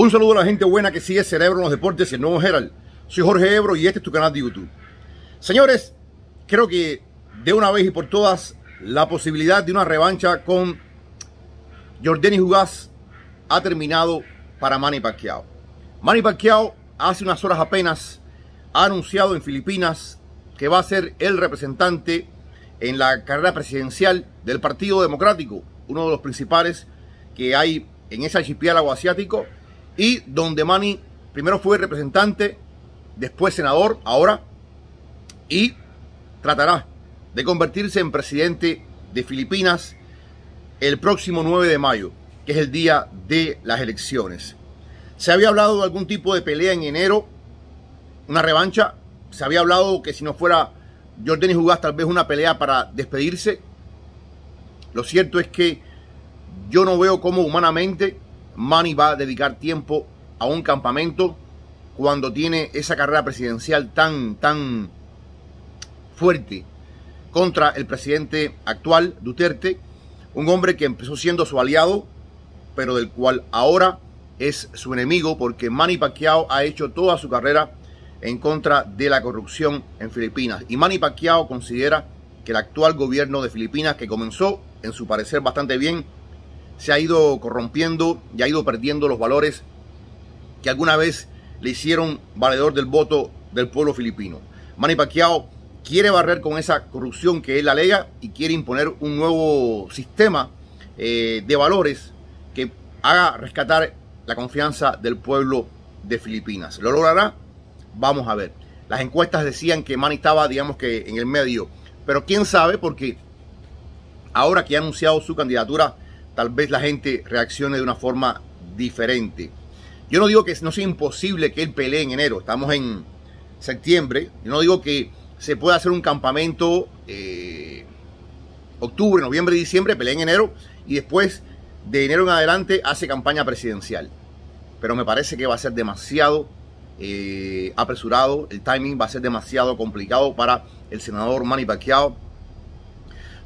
Un saludo a la gente buena que sigue Cerebro en los Deportes y el Nuevo Herald. Soy Jorge Ebro y este es tu canal de YouTube. Señores, creo que de una vez y por todas la posibilidad de una revancha con Jordani Jugás ha terminado para Manny Pacquiao. Manny Pacquiao hace unas horas apenas ha anunciado en Filipinas que va a ser el representante en la carrera presidencial del Partido Democrático, uno de los principales que hay en ese archipiélago asiático y donde Manny primero fue representante, después senador, ahora, y tratará de convertirse en presidente de Filipinas el próximo 9 de mayo, que es el día de las elecciones. Se había hablado de algún tipo de pelea en enero, una revancha. Se había hablado que si no fuera Jordan y Jugás, tal vez una pelea para despedirse. Lo cierto es que yo no veo cómo humanamente Manny va a dedicar tiempo a un campamento cuando tiene esa carrera presidencial tan, tan fuerte contra el presidente actual, Duterte, un hombre que empezó siendo su aliado, pero del cual ahora es su enemigo porque Manny Pacquiao ha hecho toda su carrera en contra de la corrupción en Filipinas. Y Manny Pacquiao considera que el actual gobierno de Filipinas, que comenzó en su parecer bastante bien, se ha ido corrompiendo y ha ido perdiendo los valores que alguna vez le hicieron valedor del voto del pueblo filipino. Manny Pacquiao quiere barrer con esa corrupción que él alega y quiere imponer un nuevo sistema eh, de valores que haga rescatar la confianza del pueblo de Filipinas. ¿Lo logrará? Vamos a ver. Las encuestas decían que Manny estaba, digamos que, en el medio. Pero quién sabe, porque ahora que ha anunciado su candidatura tal vez la gente reaccione de una forma diferente. Yo no digo que no sea imposible que él pelee en enero, estamos en septiembre, yo no digo que se pueda hacer un campamento eh, octubre, noviembre, diciembre, pelee en enero y después de enero en adelante hace campaña presidencial. Pero me parece que va a ser demasiado eh, apresurado, el timing va a ser demasiado complicado para el senador Manny Pacquiao,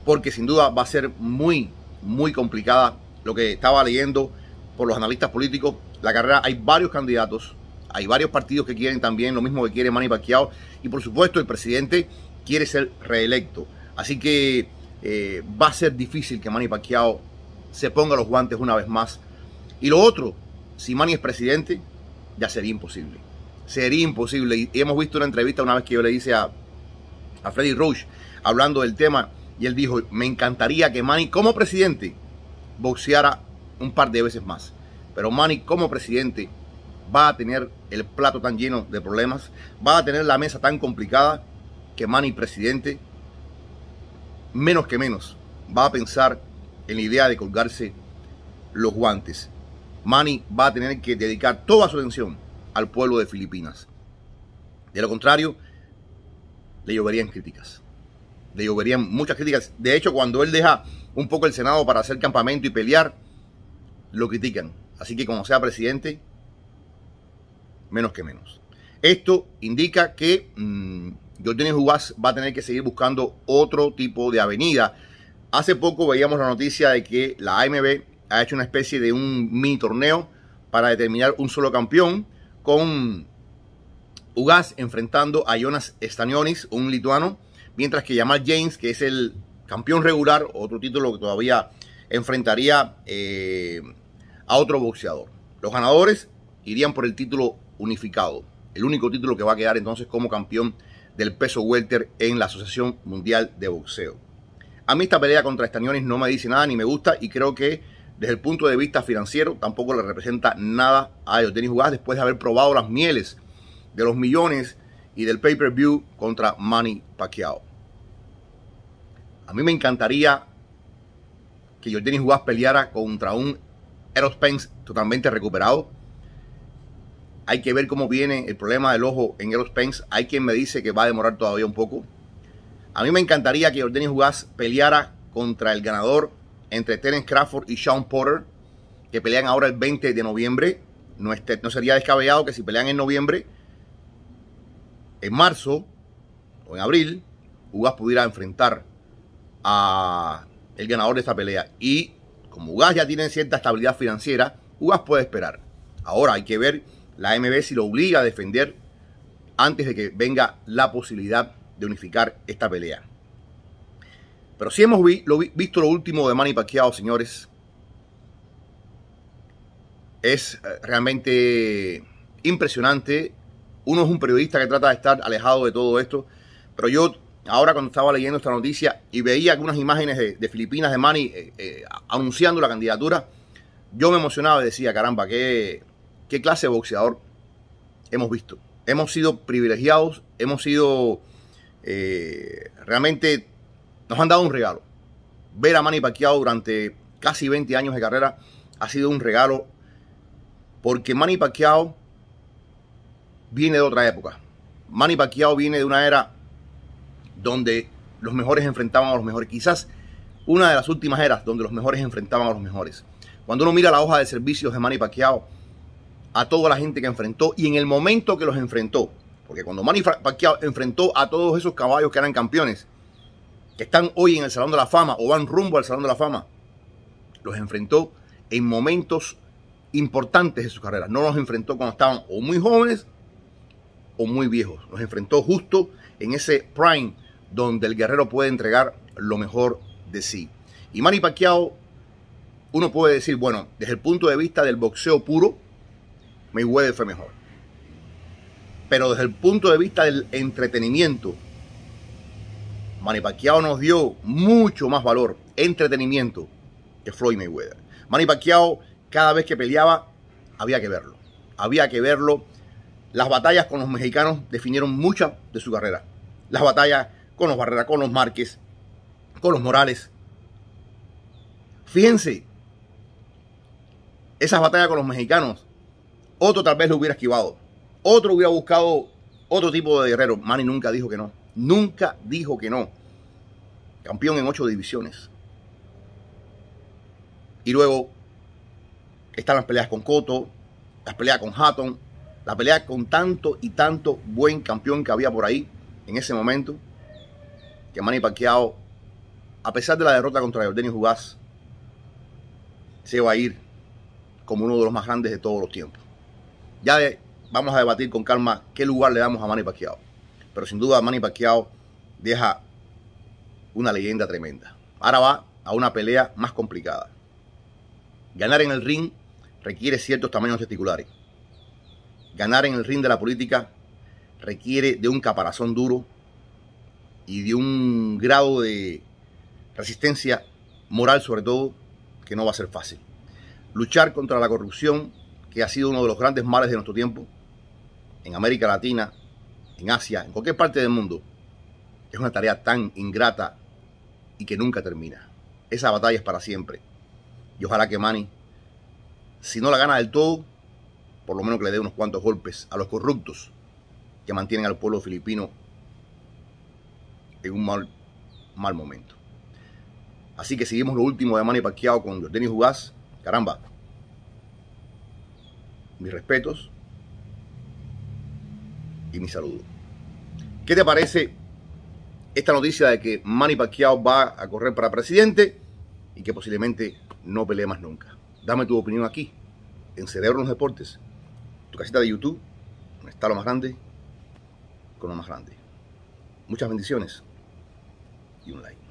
porque sin duda va a ser muy muy complicada. Lo que estaba leyendo por los analistas políticos, la carrera, hay varios candidatos, hay varios partidos que quieren también lo mismo que quiere Manny Pacquiao y por supuesto el presidente quiere ser reelecto. Así que eh, va a ser difícil que Manny Pacquiao se ponga los guantes una vez más. Y lo otro, si Manny es presidente, ya sería imposible. Sería imposible. Y hemos visto una entrevista una vez que yo le hice a, a Freddy Roach hablando del tema y él dijo, me encantaría que Manny como presidente boxeara un par de veces más. Pero Manny como presidente va a tener el plato tan lleno de problemas, va a tener la mesa tan complicada que Manny presidente, menos que menos, va a pensar en la idea de colgarse los guantes. Manny va a tener que dedicar toda su atención al pueblo de Filipinas. De lo contrario, le lloverían críticas le muchas críticas. De hecho, cuando él deja un poco el Senado para hacer campamento y pelear, lo critican. Así que como sea presidente, menos que menos. Esto indica que mmm, Jordan va a tener que seguir buscando otro tipo de avenida. Hace poco veíamos la noticia de que la AMB ha hecho una especie de un mini torneo para determinar un solo campeón con Ugas enfrentando a Jonas Stanionis, un lituano, mientras que Jamal James, que es el campeón regular, otro título que todavía enfrentaría eh, a otro boxeador. Los ganadores irían por el título unificado, el único título que va a quedar entonces como campeón del peso welter en la Asociación Mundial de Boxeo. A mí esta pelea contra Estañones no me dice nada ni me gusta y creo que desde el punto de vista financiero tampoco le representa nada a ellos. Denis Jugás después de haber probado las mieles de los millones y del pay-per-view contra Manny Pacquiao. A mí me encantaría que Jordan Jugás peleara contra un Eros Spence totalmente recuperado. Hay que ver cómo viene el problema del ojo en Eros Spence. Hay quien me dice que va a demorar todavía un poco. A mí me encantaría que Jordan Jugás peleara contra el ganador entre Terence Crawford y Sean Porter, que pelean ahora el 20 de noviembre. No, no sería descabellado que si pelean en noviembre, en marzo o en abril, Ugas pudiera enfrentar a el ganador de esta pelea. Y como Ugas ya tiene cierta estabilidad financiera, Ugas puede esperar. Ahora hay que ver la MB si lo obliga a defender antes de que venga la posibilidad de unificar esta pelea. Pero si hemos visto lo último de Manny Pacquiao, señores, es eh, realmente impresionante. Uno es un periodista que trata de estar alejado de todo esto, pero yo ahora cuando estaba leyendo esta noticia y veía algunas imágenes de, Filipinas de Manny eh, eh, anunciando la candidatura, yo me emocionaba y decía, caramba, qué, qué clase de boxeador hemos visto. Hemos sido privilegiados, hemos sido realmente, nos han dado un regalo. Ver a Manny Pacquiao durante casi 20 años de carrera ha sido un regalo porque Manny Pacquiao viene de otra época. Manny Pacquiao viene de una era donde los mejores enfrentaban a los mejores. Quizás una de las últimas eras donde los mejores enfrentaban a los mejores. Cuando uno mira la hoja de servicios de Manny Pacquiao, a toda la gente que enfrentó y en el momento que los enfrentó, porque cuando Manny Pacquiao enfrentó a todos esos caballos que eran campeones, que están hoy en el Salón de la Fama o van rumbo al Salón de la Fama, los enfrentó en momentos importantes de su carrera. No los enfrentó cuando estaban o muy jóvenes o muy viejos. Los enfrentó justo en ese prime donde el guerrero puede entregar lo mejor de sí. Y Manny Pacquiao, uno puede decir, bueno, desde el punto de vista del boxeo puro, Mayweather fue mejor. Pero desde el punto de vista del entretenimiento, Manny Pacquiao nos dio mucho más valor, entretenimiento, que Floyd Mayweather. Manny Pacquiao cada vez que peleaba, había que verlo. Había que verlo. Las batallas con los mexicanos definieron mucha de su carrera. Las batallas con los Barrera, con los Márquez, con los Morales. Fíjense, esas batallas con los mexicanos, otro tal vez lo hubiera esquivado. Otro hubiera buscado otro tipo de guerrero. Manny nunca dijo que no. Nunca dijo que no. Campeón en ocho divisiones. Y luego están las peleas con Cotto, las peleas con Hatton, la pelea con tanto y tanto buen campeón que había por ahí en ese momento, que Manny Pacquiao, a pesar de la derrota contra Jordan Jugás, se va a ir como uno de los más grandes de todos los tiempos. Ya vamos a debatir con calma qué lugar le damos a Manny Pacquiao. Pero sin duda Manny Pacquiao deja una leyenda tremenda. Ahora va a una pelea más complicada. Ganar en el ring requiere ciertos tamaños testiculares. Ganar en el ring de la política requiere de un caparazón duro y de un grado de resistencia moral sobre todo que no va a ser fácil. Luchar contra la corrupción, que ha sido uno de los grandes males de nuestro tiempo, en América Latina, en Asia, en cualquier parte del mundo, es una tarea tan ingrata y que nunca termina. Esa batalla es para siempre. Y ojalá que Manny si no la gana del todo, por lo menos que le dé unos cuantos golpes a los corruptos que mantienen al pueblo filipino en un mal, mal momento. Así que seguimos lo último de Manny Pacquiao con Denis Jugás. Caramba. Mis respetos y mi saludo. ¿Qué te parece esta noticia de que Manny Pacquiao va a correr para presidente y que posiblemente no pelee más nunca? Dame tu opinión aquí, en Cerebro los Deportes, tu casita de YouTube, está lo más grande, con lo más grande. Muchas bendiciones y un like.